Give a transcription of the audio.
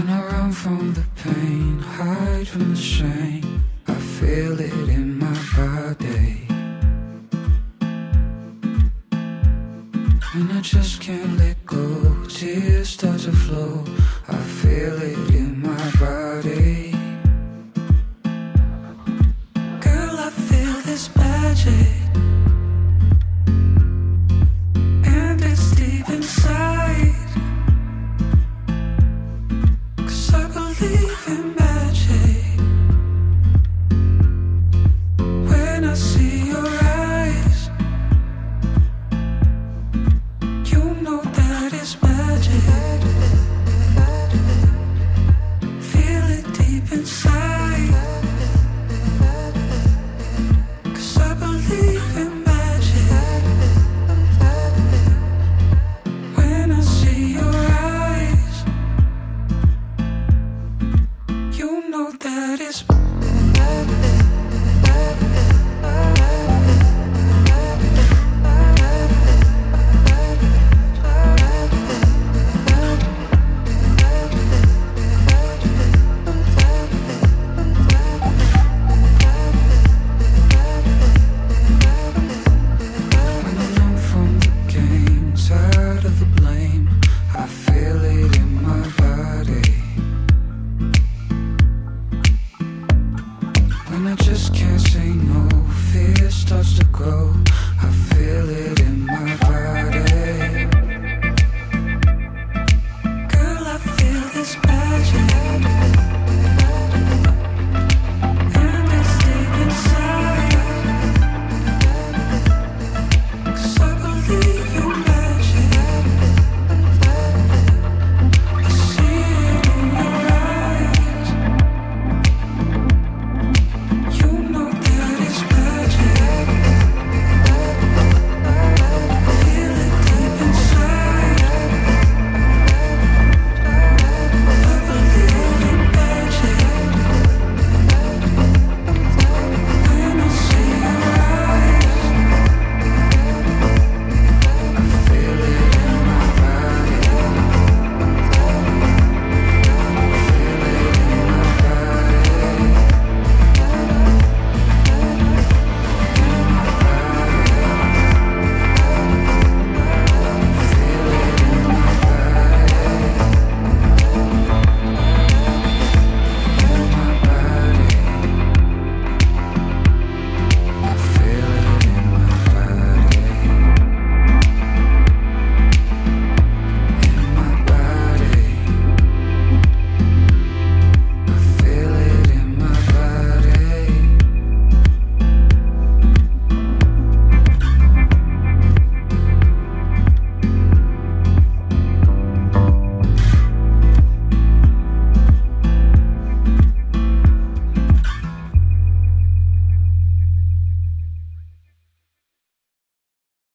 run from the pain, hide from the shame. I feel it in my body. When I just can't let go, tears start to flow. I feel it in my body. I perfect, perfect. To grow. I feel it in my body.